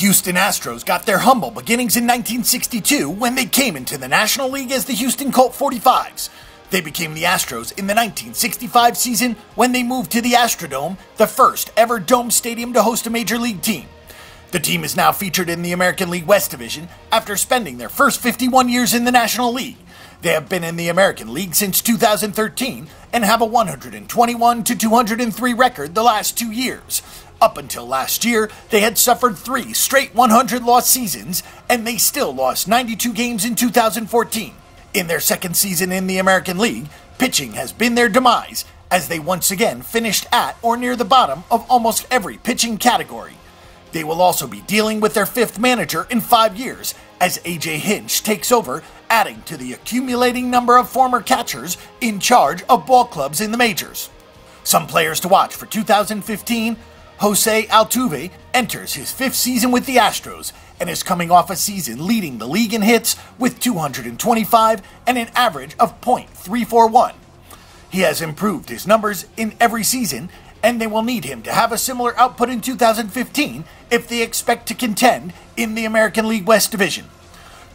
Houston Astros got their humble beginnings in 1962 when they came into the National League as the Houston Colt 45s. They became the Astros in the 1965 season when they moved to the Astrodome, the first ever dome stadium to host a major league team. The team is now featured in the American League West Division after spending their first 51 years in the National League. They have been in the American League since 2013 and have a 121 to 203 record the last two years. Up until last year, they had suffered three straight 100 loss seasons, and they still lost 92 games in 2014. In their second season in the American League, pitching has been their demise, as they once again finished at or near the bottom of almost every pitching category. They will also be dealing with their fifth manager in five years, as AJ Hinch takes over, adding to the accumulating number of former catchers in charge of ball clubs in the majors. Some players to watch for 2015 Jose Altuve enters his fifth season with the Astros and is coming off a season leading the league in hits with 225 and an average of .341. He has improved his numbers in every season, and they will need him to have a similar output in 2015 if they expect to contend in the American League West Division.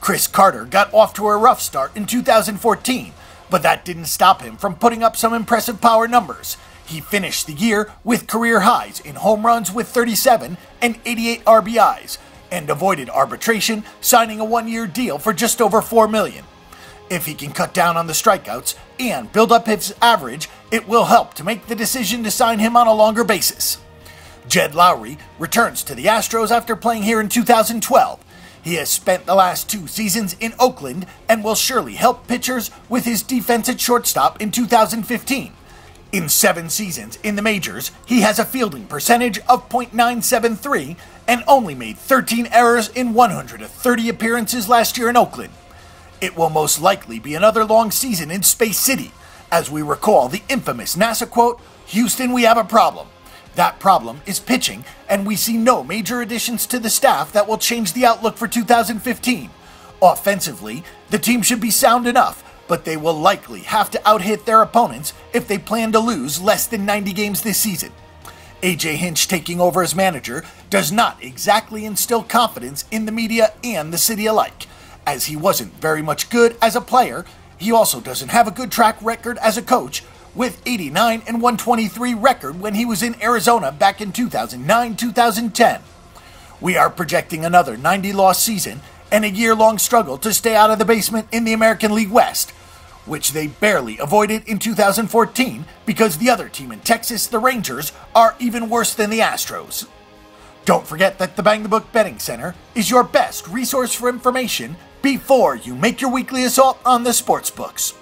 Chris Carter got off to a rough start in 2014, but that didn't stop him from putting up some impressive power numbers he finished the year with career highs in home runs with 37 and 88 RBIs and avoided arbitration, signing a one-year deal for just over 4 million. If he can cut down on the strikeouts and build up his average, it will help to make the decision to sign him on a longer basis. Jed Lowrie returns to the Astros after playing here in 2012. He has spent the last two seasons in Oakland and will surely help pitchers with his defense at shortstop in 2015. In seven seasons in the majors, he has a fielding percentage of .973 and only made 13 errors in 130 appearances last year in Oakland. It will most likely be another long season in Space City, as we recall the infamous NASA quote, Houston, we have a problem. That problem is pitching, and we see no major additions to the staff that will change the outlook for 2015. Offensively, the team should be sound enough but they will likely have to outhit their opponents if they plan to lose less than 90 games this season. AJ Hinch taking over as manager does not exactly instill confidence in the media and the city alike, as he wasn't very much good as a player. He also doesn't have a good track record as a coach, with 89 and 123 record when he was in Arizona back in 2009-2010. We are projecting another 90 loss season and a year long struggle to stay out of the basement in the American League West, which they barely avoided in 2014 because the other team in Texas, the Rangers, are even worse than the Astros. Don't forget that the Bang the Book Betting Center is your best resource for information before you make your weekly assault on the sports books.